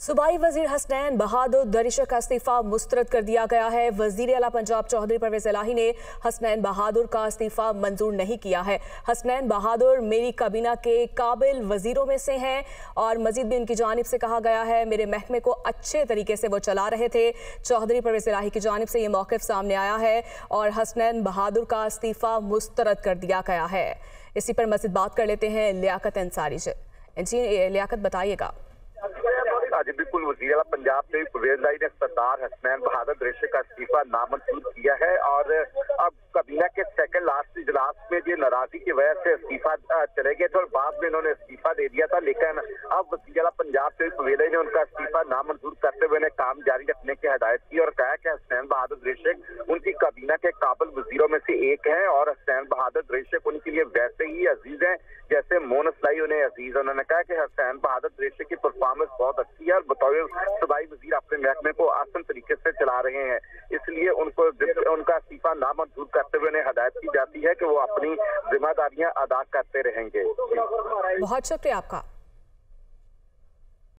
सूबाई वज़ीर हसनैन, बहादुर दरिशा का इस्तीफा मुस्तरद कर दिया गया है। वज़ीर अला पंजाब चौधरी परवेज इलाही ने हसनैन बहादुर का इस्तीफा मंजूर नहीं किया है। हसनैन बहादुर मेरी काबीना के काबिल वजीरों में से हैं और मजीद भी उनकी जानब से कहा गया है, मेरे महकमे को अच्छे तरीके से वो चला रहे थे। चौधरी परवेज इलाही की जानब से ये मौक़ सामने आया है और हसनैन बहादुर का इस्तीफा मुस्तरद कर दिया गया है। इसी पर मजीद बात कर लेते हैं लियाकत अंसारी से जी लियाकत बताइएगा। जी बिल्कुल वज़ीर अला पंजाब से परवेज लाई ने सरदार हसनैन बहादुर दृश्य का इस्तीफा नामंजूर किया है और अब कबीना के सेकंड लास्ट इजलास में ये नाराज़गी की वजह से इस्तीफा चले गए थे और बाद में इन्होंने इस्तीफा दे दिया था लेकिन वज़ीर अला पंजाब से परवेज ने उनका इस्तीफा नामंजूर करते हुए उन्हें काम जारी रखने की हदायत की और कहा कि हसनैन बहादुर रेशक उनकी काबीना के काबिल वजीरों में से एक है और हसनैन बहादुर रेशक उनके लिए वैसे ही अज़ीज़ है, जैसे मोनस लाई उन्हें अज़ीज़ उन्होंने कहा कि हसनैन बहादुर दृश्य की परफॉर्मेंस बहुत अच्छी है और बतौर सूबाई वज़ीर अपने महकमे को आसन तरीके से चला रहे हैं। इसलिए उनको उनका इस्तीफा नामंजूर करते हुए उन्हें हदायत की जाती है कि वो अपनी जिम्मेदारियाँ अदा करते रहेंगे। बहुत शुक्रिया आपका।